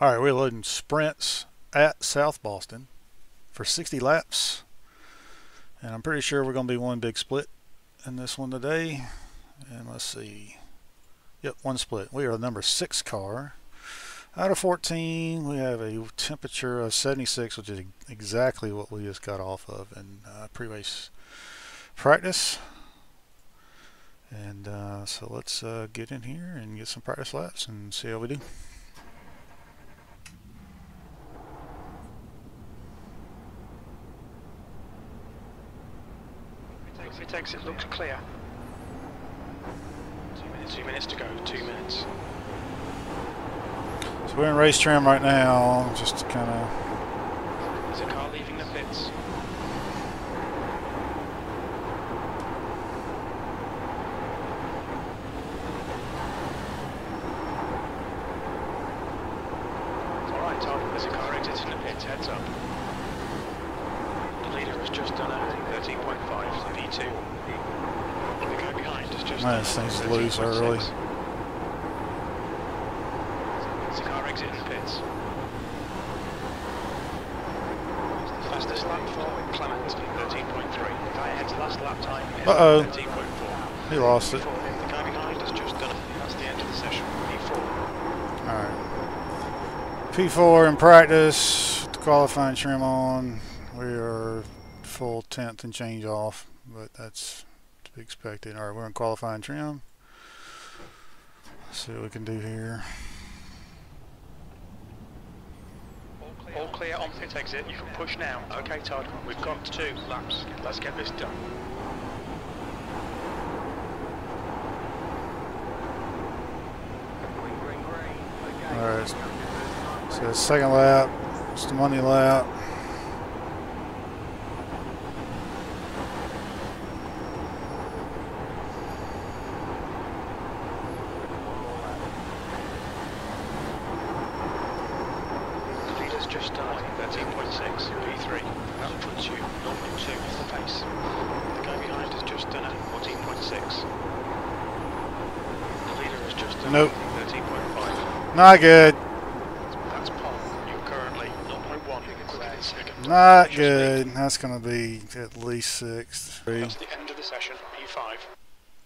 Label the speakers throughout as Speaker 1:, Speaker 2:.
Speaker 1: All right, we're loading sprints at South Boston for 60 laps. And I'm pretty sure we're going to be one big split in this one today. And let's see. Yep, one split. We are the number six car. Out of 14, we have a temperature of 76, which is exactly what we just got off of in uh, pre-race practice. And uh, so let's uh, get in here and get some practice laps and see how we do.
Speaker 2: Exit, exit looks clear. Two minutes, two minutes to go, two minutes.
Speaker 1: So we're in race trim right now, just to kind of
Speaker 2: There's a car leaving the pits. It's alright, Todd. There's a car exiting the pits. Heads up. The leader has just done a 13.5 P2. The guy behind has just
Speaker 1: Man,
Speaker 2: done 13.6.
Speaker 1: loose early.
Speaker 2: A car exiting the pits. Fastest lap for Clement, 13.3. The guy ahead's last lap time is
Speaker 1: Uh-oh.
Speaker 2: 13.4.
Speaker 1: he lost it.
Speaker 2: The guy behind has just done it. That's the end of the session. P4.
Speaker 1: All right. P4 in practice, the qualifying trim on. We are full tenth and change off, but that's to be expected. All right, we're in qualifying trim. Let's see what we can do here.
Speaker 2: All clear on pit exit. You can push now. Okay, Todd. We've got two laps. Let's get this done.
Speaker 1: All right. So second lap, it's the money lap.
Speaker 2: The leader's just done 13.6 P3. That puts you 0.2 off the pace. The guy behind has just done a 14.6. The leader has just done
Speaker 1: Nope.
Speaker 2: 13.5.
Speaker 1: Not good.
Speaker 2: That's Paul. You're currently 0.1 quicker than second.
Speaker 1: Not good. That's going to be at least sixth.
Speaker 2: That's the end of the session. P5.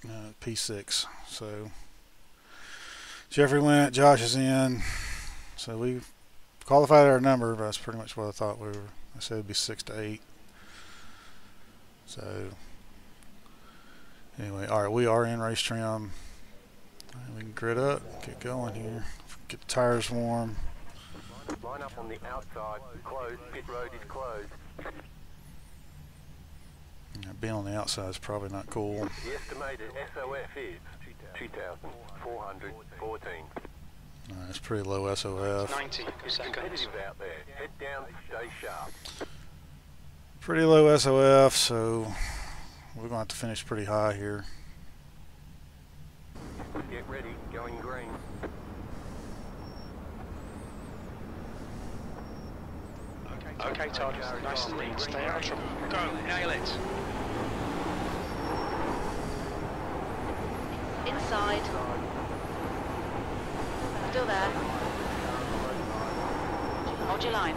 Speaker 1: uh, P6. So Jeffrey went, Josh is in. So we qualified our number, but that's pretty much what I thought we were. I said it'd be six to eight. So anyway, all right, we are in race trim. And we can grid up, get going here, get the tires warm.
Speaker 3: Line up on the outside, closed, pit road is closed.
Speaker 1: Yeah, being on the outside is probably not cool.
Speaker 3: The estimated SOF is 2,414.
Speaker 1: Uh, it's pretty low SOF.
Speaker 2: 90 seconds.
Speaker 3: Competitive out there. Head down, stay sharp.
Speaker 1: Pretty low SOF, so we're going to have to finish pretty high here.
Speaker 3: Get ready, going green.
Speaker 2: Okay, Todd. Nice and lean. Stay out of trouble. Go. Nail it.
Speaker 4: Inside. Still there. Hold your line.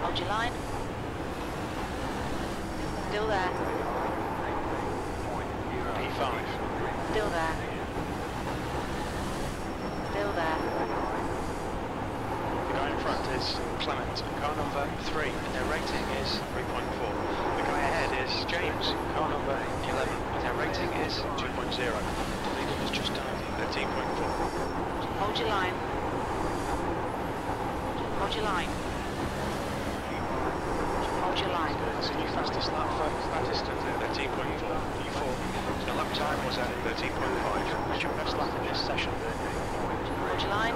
Speaker 4: Hold your line. Still there.
Speaker 2: P5.
Speaker 4: Still there. Still there.
Speaker 2: The guy in front is Clement, car number 3, and their rating is 3.4. The guy ahead is James, car number 11, and their rating is 2.0. The leader has just done 13.4.
Speaker 4: Hold your line. Hold your line. Hold your line.
Speaker 2: New fastest lap that distance, 13.4. P4. The lap time was at 13.5. What's your best lap in this session?
Speaker 4: Hold your line.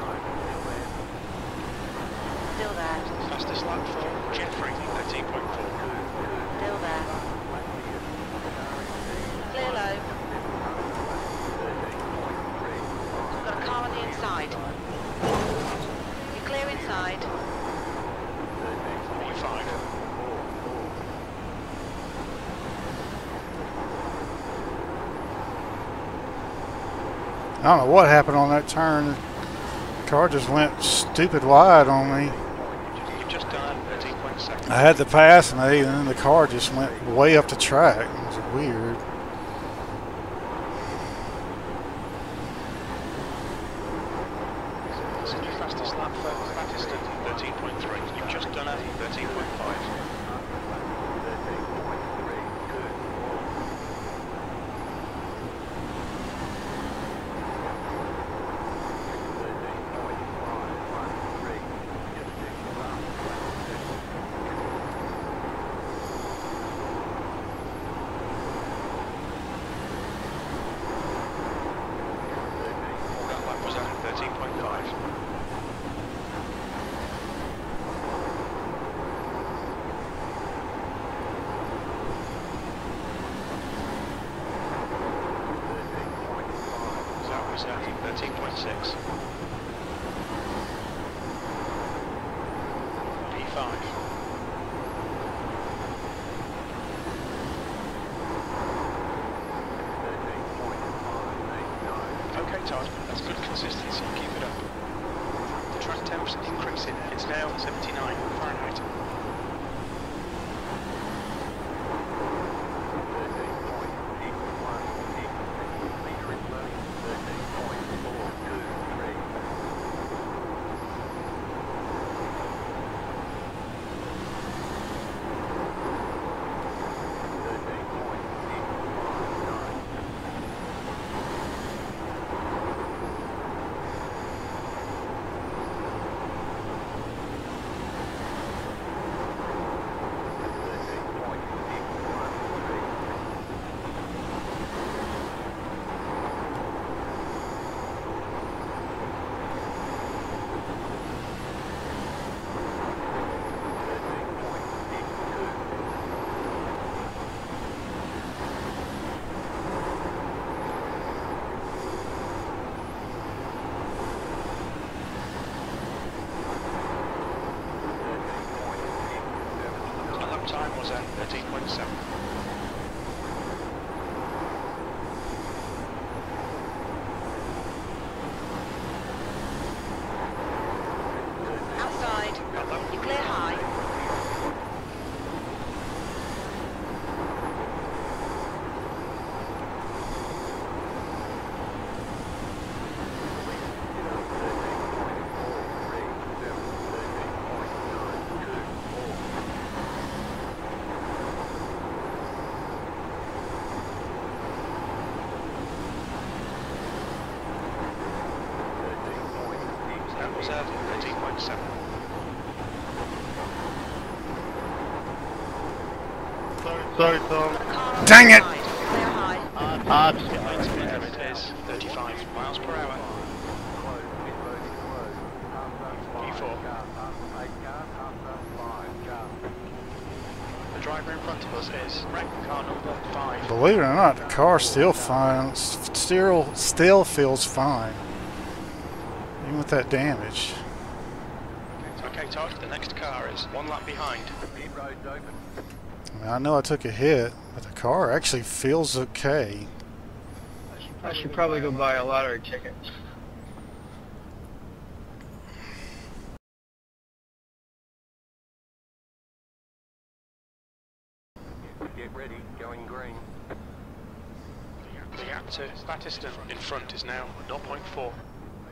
Speaker 4: Still there.
Speaker 2: Fastest lap for Jeffrey, 13.4.
Speaker 4: Still there. Clear low. We've got a car on the inside. You're clear inside.
Speaker 2: P5.
Speaker 1: I don't know what happened on that turn. The Car just went stupid wide on me. I had to pass me, and then the car just went way up the track. It was weird.
Speaker 2: 17.6. That at 13.7.
Speaker 5: Sorry, Tom.
Speaker 4: Got a car on
Speaker 1: Dang it.
Speaker 4: side. Clear high.
Speaker 5: Ah,
Speaker 2: Line speed limit is 35 miles per hour. P4. The driver in front of us is wreck car number 5.
Speaker 1: Believe it or not, the car still fine. s- Still, still feels fine, even with that damage.
Speaker 2: Okay, Todd, the next car is one lap behind.
Speaker 1: I, mean, I know I took a hit, but the car actually feels okay.
Speaker 5: I should probably go buy a lottery ticket.
Speaker 3: Get ready, going green.
Speaker 2: The gap to Battiston in front is now 0.4.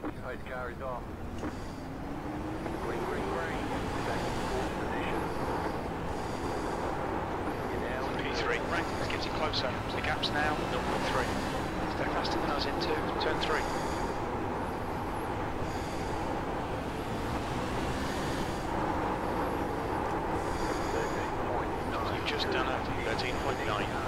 Speaker 3: Pace car is off. Green, green, green. Back in fourth position. Now in
Speaker 2: P3, rank is getting closer. The gap's now 0.3. Stay faster than us into turn 3. You've just done a 13.9.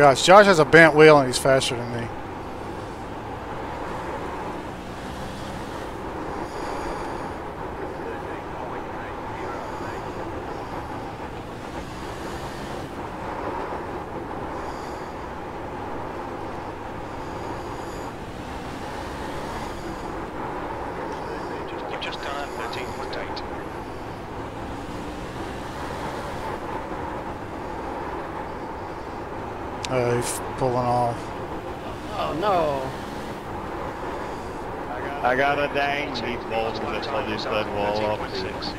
Speaker 1: gosh, Josh has a bent wheel and he's faster than me.
Speaker 2: You've just done a 13.8.
Speaker 1: Uh, he's pulling off.
Speaker 5: Oh no.
Speaker 6: I got a dang meatball
Speaker 2: Last
Speaker 6: with
Speaker 2: lap
Speaker 6: this
Speaker 2: time
Speaker 6: bloody
Speaker 2: was
Speaker 6: side wall off.
Speaker 2: 13.6.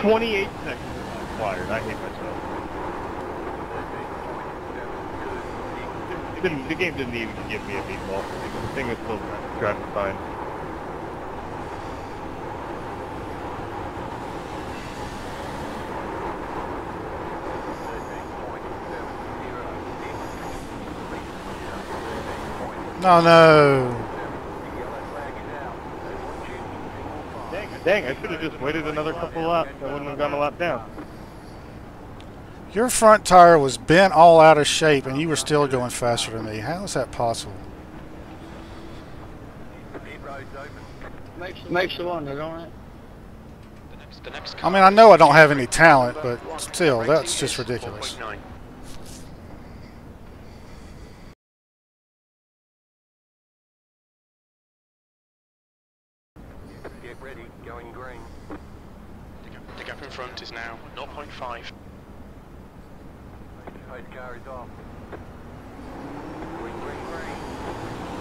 Speaker 6: Twenty-eight seconds required. I hate myself. It didn't, the game didn't even give me a meatball. The thing was still driving fine.
Speaker 1: No, no.
Speaker 6: Dang, dang! I should have just waited another couple laps. I wouldn't have gone a lap down.
Speaker 1: Your front tire was bent all out of shape and you were still going faster than me. How is that possible?
Speaker 5: Makes, makes the wonder, don't it?
Speaker 2: The next, the next
Speaker 1: I mean, I know I don't have any talent, but still, that's just ridiculous.
Speaker 2: 4.9.
Speaker 3: Get ready, going green.
Speaker 2: The gap, the now 0.5.
Speaker 3: Pace car is off. Green, green, green.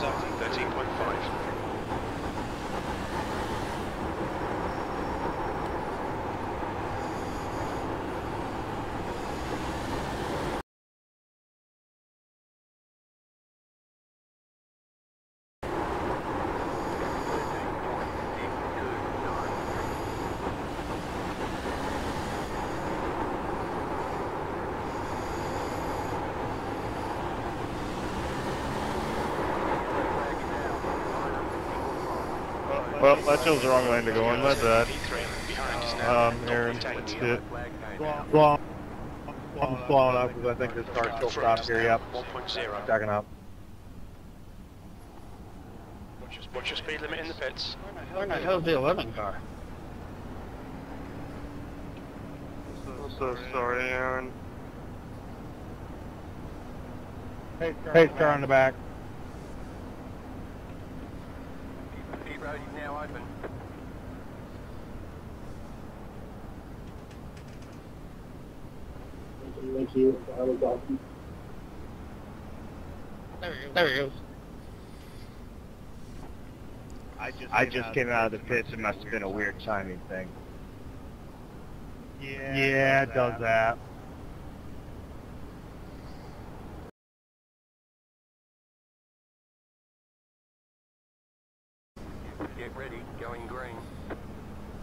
Speaker 2: 2013.5.
Speaker 6: Well, I chose the wrong lane to go in. My bad.
Speaker 2: P3 behind is now
Speaker 6: Um, Aaron,
Speaker 2: 0.8.
Speaker 6: that's it. Well, I'm slowing up because I think this car's still stopped
Speaker 2: is
Speaker 6: here.
Speaker 2: now
Speaker 6: Yep.
Speaker 2: 1.0.
Speaker 6: Backing up.
Speaker 2: What's your, speed limit in the pits?
Speaker 5: Where in the hell's the 11 car?
Speaker 6: So, so sorry, Aaron. Pace car in the back.
Speaker 3: Pit road is now open.
Speaker 5: There he goes. There he goes.
Speaker 6: I just came out of the pits. It must have been a weird timing thing. Yeah, yeah it does that.
Speaker 3: Get ready, going green.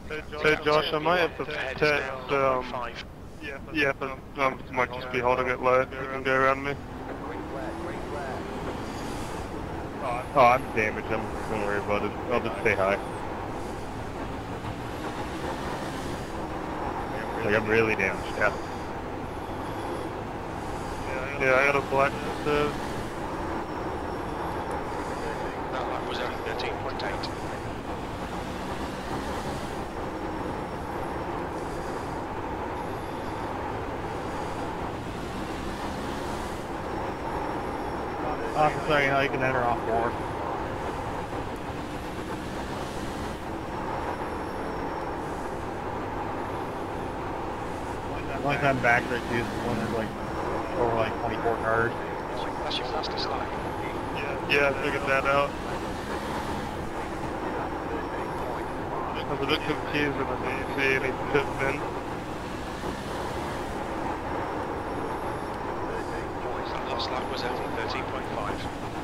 Speaker 6: So, Josh, I might have to
Speaker 2: Ahead is
Speaker 6: test,
Speaker 2: now
Speaker 6: um,
Speaker 2: 0.5.
Speaker 6: yeah, yeah, but um, might just be holding it low. You can go around me.
Speaker 3: Green flag, green flag.
Speaker 6: Oh, I'm damaged. I'm, don't worry about it. I'll just say hi. Like, I'm really damaged, yeah. Yeah, I got a black uh,
Speaker 2: That lap was at 13.8.
Speaker 6: Officer, you know, you can enter off four. One time back right too, one there's like over like 24 cars.
Speaker 2: That's your fastest line.
Speaker 6: Yeah, yeah, I figured that out. I was a bit confused when I didn't see any tips in.
Speaker 2: Last lap was out 13.5.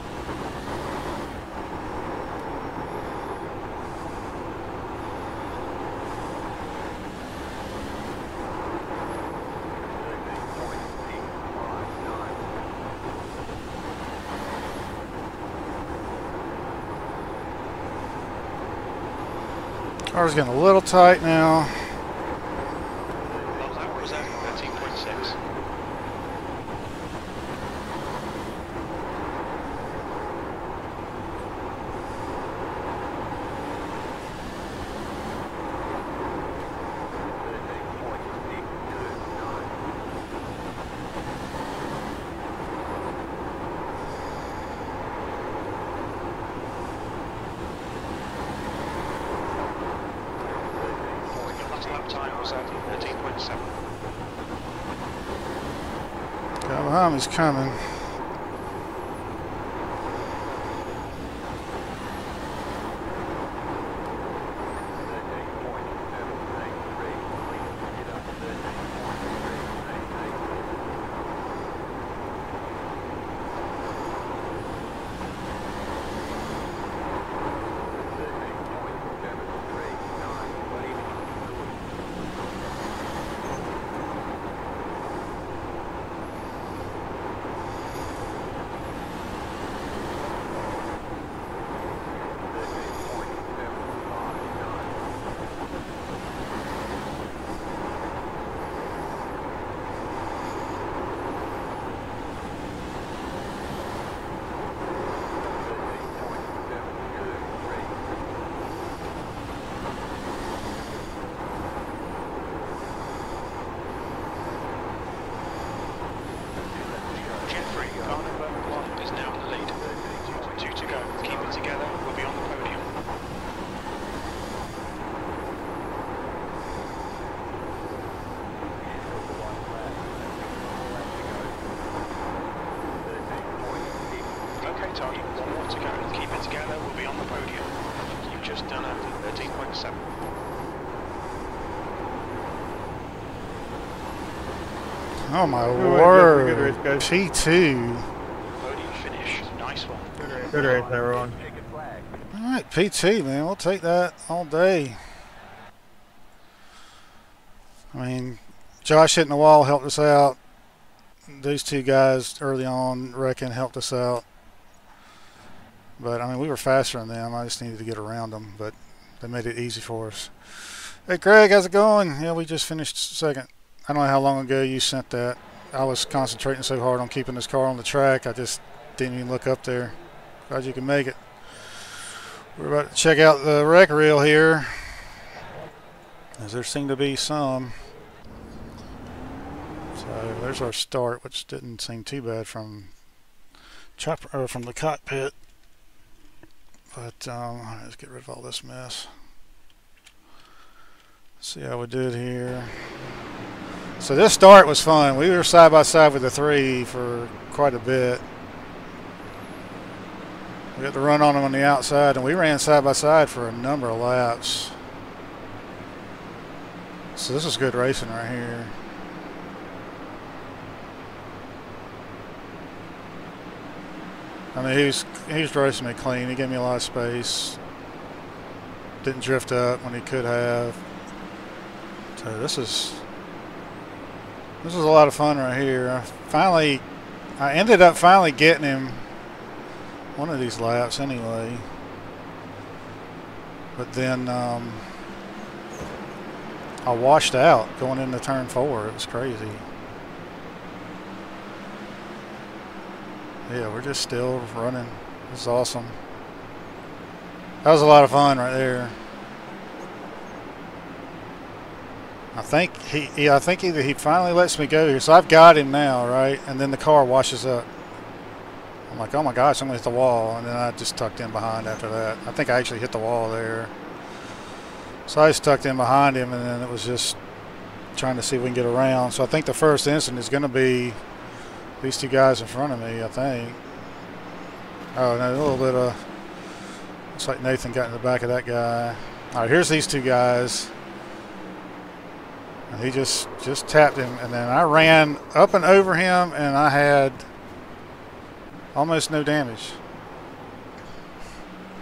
Speaker 1: Car's getting a little tight now.
Speaker 2: Last lap was out 13.6. Your last lap time was out 13.7.
Speaker 1: Guy behind coming.
Speaker 2: Jeffrey, car number one is now in the lead. Two to go. Keep it together. We'll be on the podium. Okay, Todd. One more to go. Keep it together. We'll be on the podium. You've just done a 13.7.
Speaker 1: Oh my
Speaker 6: Good
Speaker 1: word.
Speaker 6: good race, guys.
Speaker 1: P2.
Speaker 2: Podium finish. Nice one.
Speaker 6: Good race, everyone.
Speaker 1: Alright, P2, man. We'll take that all day. I mean, Josh hitting the wall helped us out. These two guys early on, reckon, helped us out. But, I mean, we were faster than them. I just needed to get around them. But they made it easy for us. Hey, Craig, how's it going? Yeah, we just finished second. I don't know how long ago you sent that. I was concentrating so hard on keeping this car on the track, I just didn't even look up there. Glad you can make it. We're about to check out the wreck reel here. As there seem to be some. So there's our start, which didn't seem too bad from chopper or from the cockpit. But um, let's get rid of all this mess. See how we did here. So this start was fun. We were side by side with the three for quite a bit. We had to run on them on the outside, and we ran side by side for a number of laps. So this is good racing right here. I mean, he was he was racing me clean. He gave me a lot of space. Didn't drift up when he could have. So this is this is a lot of fun right here. I finally, I ended up finally getting him one of these laps anyway. But then um, I washed out going into turn four. It was crazy. Yeah, we're just still running. This is awesome. That was a lot of fun right there. I think he, yeah, I think either he finally lets me go here. So I've got him now, right? And then the car washes up I'm like, oh my gosh, I'm gonna hit the wall, and then I just tucked in behind after that. I think I actually hit the wall there. So I just tucked in behind him, and then it was just trying to see if we can get around. So I think the first incident is to be these two guys in front of me, I think. Oh, no, a little bit of. Looks like Nathan got in the back of that guy. All right, here's these two guys. And he just just tapped him, and then I ran up and over him, and I had almost no damage.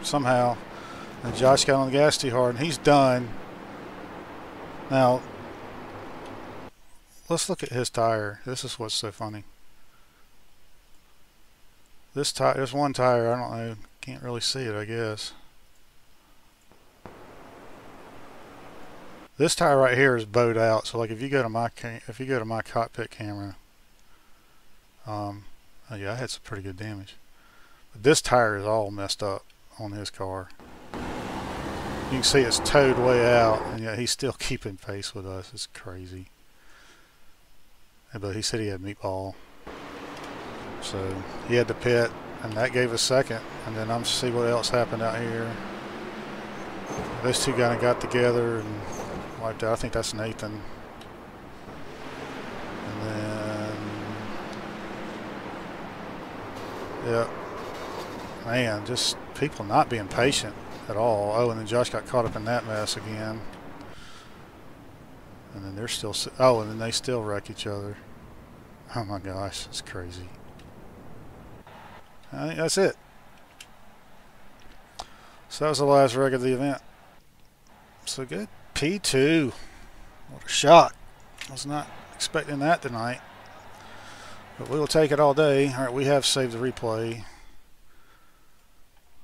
Speaker 1: Somehow. And Josh got on the gas too hard, and he's done. Now, let's look at his tire. This is what's so funny. This tire, there's one tire, I don't know, can't really see it, I guess. This tire right here is bowed out, so like if you go to my if you go to my cockpit camera, um, oh yeah, I had some pretty good damage. But this tire is all messed up on his car. You can see it's towed way out, and yet he's still keeping pace with us. It's crazy. But he said he had meatball. So he had to pit, and that gave a second. And then I'm see what else happened out here. Those two kind of got together and wiped out. I think that's Nathan. And then, yeah, man, just people not being patient at all. Oh, and then Josh got caught up in that mess again. And then they're still, oh, and then they still wreck each other. Oh my gosh, it's crazy. I think that's it. So that was the last wreck of the event. So good. P2. What a shot. Was not expecting that tonight. But we will take it all day. All right, we have saved the replay.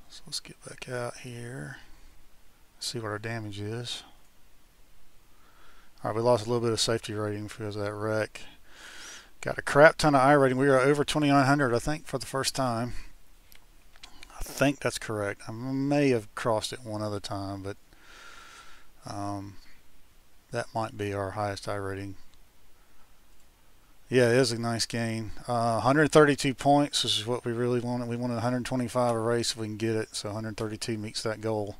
Speaker 1: So let's get back out here. See what our damage is. All right, we lost a little bit of safety rating because of that wreck. Got a crap ton of iRating. We are over 2,900, I think, for the first time. I think that's correct. I may have crossed it one other time, but um, that might be our highest iRating. Yeah, it is a nice gain. Uh, 132 points this is what we really wanted. We wanted 125 a race if we can get it, so 132 meets that goal.